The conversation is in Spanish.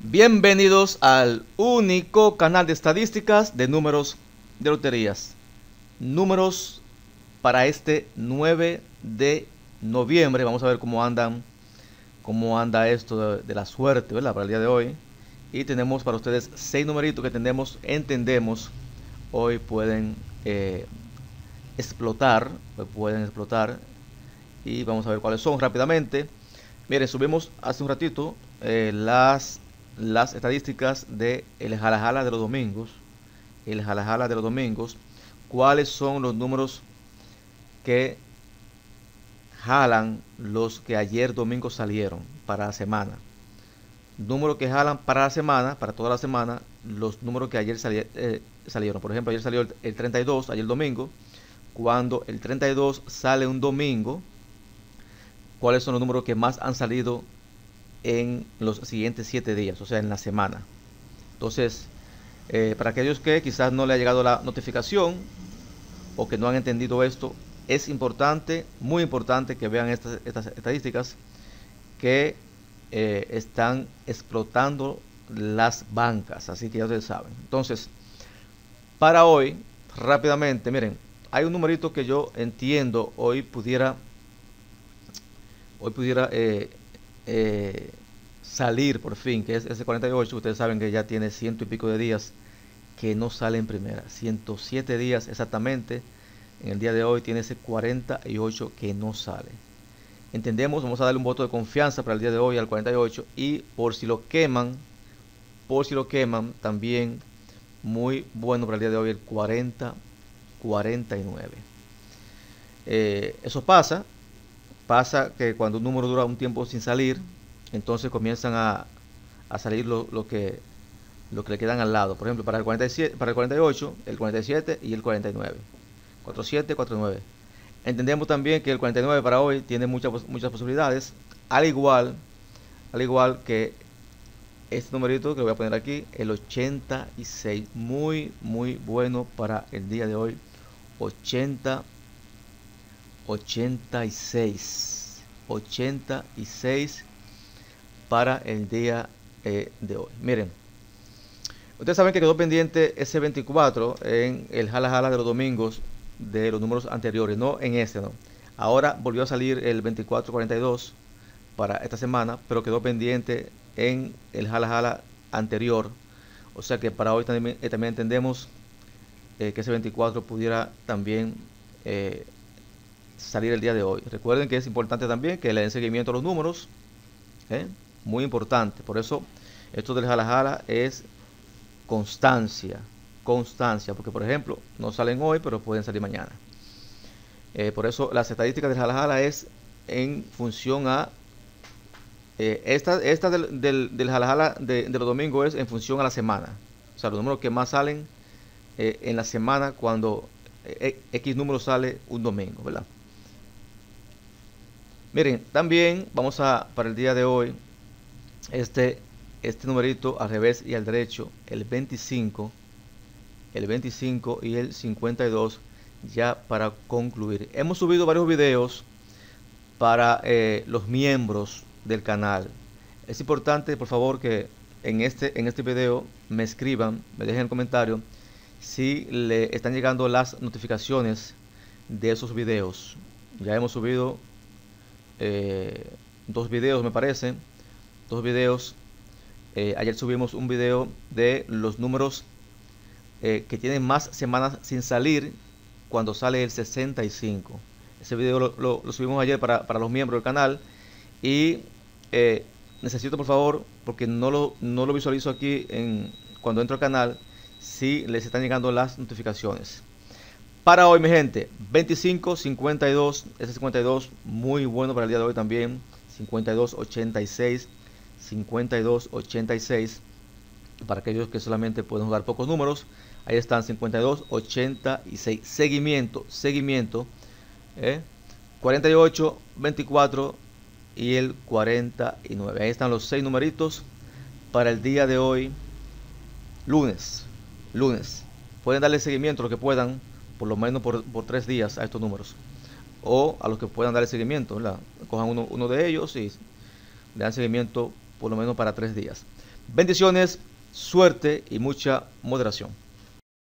Bienvenidos al único canal de estadísticas de números de loterías. Números para este 9 de noviembre. Vamos a ver cómo andan, cómo anda esto de, la suerte, ¿verdad? Para el día de hoy. Y tenemos para ustedes seis numeritos que tenemos, entendemos, hoy pueden eh, explotar, hoy pueden explotar. Y vamos a ver cuáles son rápidamente. Miren, subimos hace un ratito eh, las las estadísticas de el jalajala de los domingos. El jalajala de los domingos. ¿Cuáles son los números que jalan los que ayer domingo salieron para la semana? Números que jalan para la semana, para toda la semana, los números que ayer eh, salieron. Por ejemplo, ayer salió el, el 32, ayer domingo. Cuando el 32 sale un domingo, ¿cuáles son los números que más han salido en los siguientes siete días, o sea, en la semana. Entonces, eh, para aquellos que quizás no le ha llegado la notificación o que no han entendido esto, es importante, muy importante que vean estas, estadísticas que eh, están explotando las bancas, así que ya ustedes saben. Entonces, para hoy, rápidamente, miren, hay un numerito que yo entiendo hoy pudiera, hoy pudiera eh, eh, salir por fin, que es ese 48, ustedes saben que ya tiene ciento y pico de días que no sale en primera, 107 días exactamente, en el día de hoy tiene ese 48 que no sale. Entendemos, vamos a darle un voto de confianza para el día de hoy al 48 y por si lo queman, por si lo queman, también muy bueno para el día de hoy el 40 49. Eh, eso pasa, pasa que cuando un número dura un tiempo sin salir, entonces comienzan a, salir lo, que, lo que le quedan al lado. Por ejemplo, para el, 47, para el 48, el 47 y el 49. 47, 49. Entendemos también que el 49 para hoy tiene muchas, muchas posibilidades, al igual, al igual que este numerito que voy a poner aquí, el 86. Muy, muy bueno para el día de hoy. 80 86 86 para el día eh, de hoy. Miren ustedes saben que quedó pendiente ese 24 en el jala jala de los domingos de los números anteriores no en este no. Ahora volvió a salir el 2442 para esta semana pero quedó pendiente en el jala jala anterior. O sea que para hoy también, eh, entendemos eh, que ese 24 pudiera también salir el día de hoy. Recuerden que es importante también que le den seguimiento a los números. ¿eh? Muy importante. Por eso esto del jala jala es constancia. Constancia. Porque por ejemplo no salen hoy pero pueden salir mañana. Eh, por eso las estadísticas del jala jala es en función a... Eh, esta esta del, del, del jala jala de, los domingos es en función a la semana. O sea, los números que más salen en la semana cuando X número sale un domingo, ¿verdad? Miren, también vamos a, para el día de hoy, este, este numerito al revés y al derecho, el 25, el 25 y el 52, ya para concluir. Hemos subido varios videos para eh, los miembros del canal. Es importante, por favor, que en este, en este video me escriban, me dejen el comentario si le están llegando las notificaciones de esos videos. Ya hemos subido eh, dos videos me parece dos videos. Eh, ayer subimos un video de los números eh, que tienen más semanas sin salir cuando sale el 65 ese video lo, subimos ayer para, los miembros del canal. Y necesito por favor porque no lo, no lo visualizo aquí en, cuando entro al canal si les están llegando las notificaciones para hoy, mi gente, 25, 52, ese 52, muy bueno para el día de hoy también. 52, 86, 52, 86. Para aquellos que solamente pueden jugar pocos números, ahí están 52, 86. Seguimiento, seguimiento. 48, 24 y el 49. Ahí están los seis numeritos para el día de hoy, lunes. Lunes. Pueden darle seguimiento lo que puedan por lo menos por, tres días a estos números. O a los que puedan dar el seguimiento, Cojan uno, de ellos y le dan seguimiento por lo menos para tres días. Bendiciones, suerte y mucha moderación.